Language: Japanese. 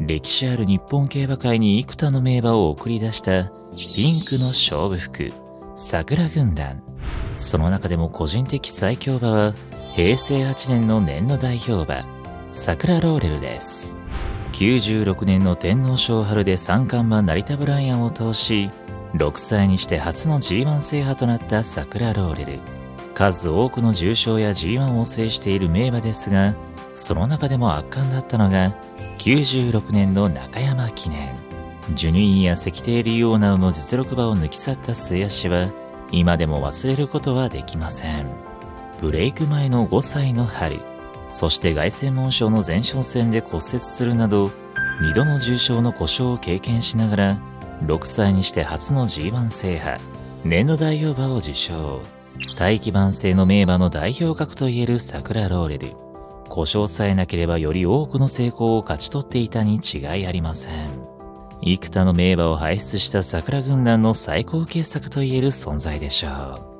歴史ある日本競馬界に幾多の名馬を送り出したピンクの勝負服、桜軍団。その中でも個人的最強馬は平成8年の年の代表馬、桜ローレルです。96年の天皇賞春で三冠馬成田ブライアンを通し、6歳にして初の G1 制覇となった桜ローレル。数多くの重賞や G1 を制している名馬ですが、その中でも圧巻だったのが、96年の中山記念。ジュニーや石庭竜王などの実力馬を抜き去った末足は、今でも忘れることはできません。ブレイク前の5歳の春、そして凱旋門賞の前哨戦で骨折するなど、2度の重傷の故障を経験しながら、6歳にして初の G1 制覇、年度代表馬を受賞。大器晩成の名馬の代表格といえる桜ローレル。故障さえなければより多くの成功を勝ち取っていたに違いありません。幾多の名馬を輩出した桜軍団の最高傑作といえる存在でしょう。